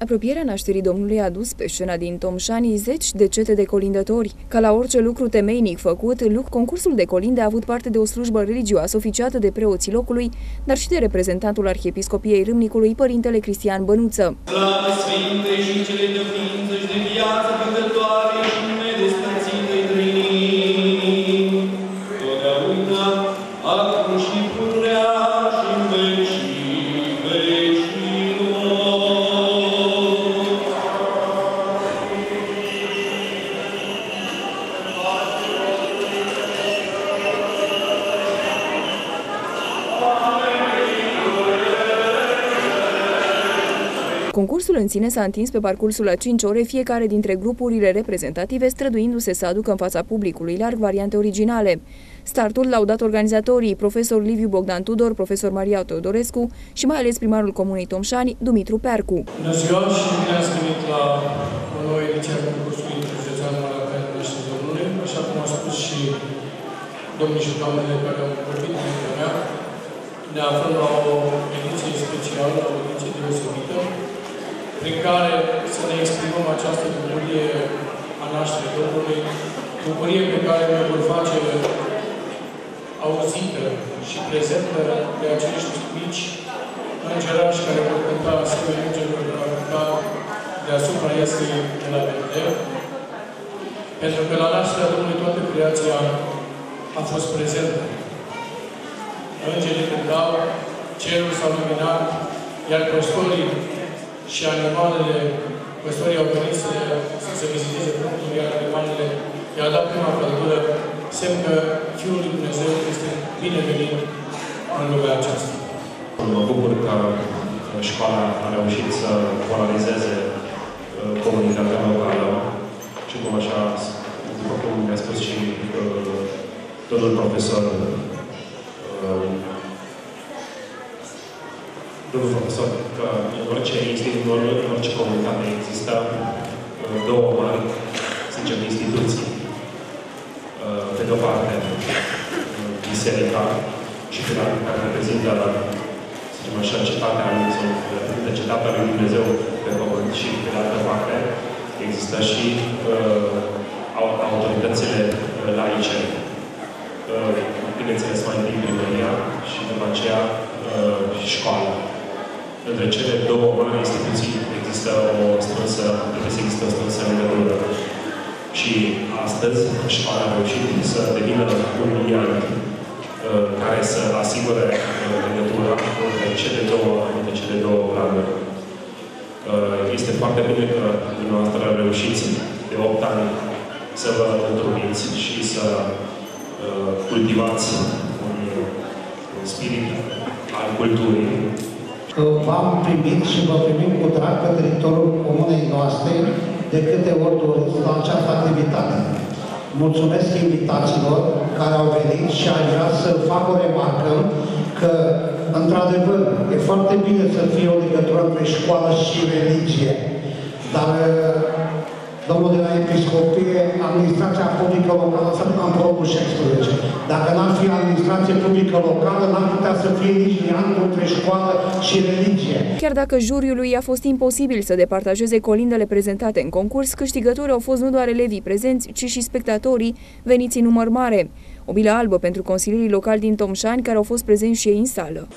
Apropierea nașterii Domnului a adus pe scena din Tomșani zeci de cete de colindători. Ca la orice lucru temeinic făcut, concursul de colinde a avut parte de o slujbă religioasă oficiată de preoții locului, dar și de reprezentantul Arhiepiscopiei Râmnicului, Părintele Cristian Bănuță. Slavă Sfinte și cele de ființă și de viață Concursul în sine s-a întins pe parcursul a 5 ore, fiecare dintre grupurile reprezentative străduindu-se să aducă în fața publicului larg variante originale. Startul l-au dat organizatorii, profesor Liviu Bogdan Tudor, profesor Maria Teodorescu și mai ales primarul Comunei Tomșani, Dumitru Percu. Bună ziua și bine ați venit la o nouă ediție a concursului interjudețean Malacan Naște Domnului. Așa cum au spus și domnii și doamnele care au vorbit înaintea mea, ne aflăm la o ediție specială, la o ediție deosebită, prin care să ne exprimăm această bucurie a nașterii Domnului, bucurie pe care ne vor face auzită și prezentă de acești mici îngerași care vor cânta asemenea îngerilor de la cântar deasupra este de la Betlehem. Pentru că la nașterea Domnului toată creația a fost prezentă. Îngerii cântau, cerul s-a luminat, iar păstorii și animalele, păstorii au venit să, să se viziteze punctul, iar animalele i-au dat prima căldură, semn că Fiul lui Dumnezeu este binevenit în lumea aceasta. Mă bucur că școala a reușit să polarizeze uh, comunitatea locală și cum așa, după cum mi-a spus și uh, domnul profesor, domnul profesor, că în orice instituție, în orice comunitate există uh, două mari, să zicem, instituții. Uh, Pe de o parte, uh, biserica și pe de altă care reprezintă să zicem așa, cetatea lui, sau reprezintă cetatea lui Dumnezeu pe pământ și pe de altă parte există și uh, au- autoritățile uh, laice. Uh, bineînțeles, mai întâi primăria și după aceea uh, școala. Între cele două mari instituții există o strânsă, trebuie să există o strânsă legătură. Și astăzi școala a reușit să devină un liant uh, care să asigure uh, legătura între cele două, între cele două planuri. Uh, Este foarte bine că dumneavoastră reușiți de 8 ani să vă întruniți și să uh, cultivați un, un spirit al culturii. Că v-am primit și vă primim cu drag pe teritoriul comunei noastre de câte ori doriți la această activitate. Mulțumesc invitațiilor care au venit și aș vrea să fac o remarcă că, într-adevăr, e foarte bine să fie o legătură între școală și religie, dar Domnul de la Episcopie, administrația publică locală, să nu am probul 16. Dacă n-ar fi administrație publică locală, n-ar putea să fie nici liantul între școală și religie. Chiar dacă juriului a fost imposibil să departajeze colindele prezentate în concurs, câștigători au fost nu doar elevii prezenți, ci și spectatorii veniți în număr mare. O bilă albă pentru consilierii locali din Tomșani care au fost prezenți și ei în sală.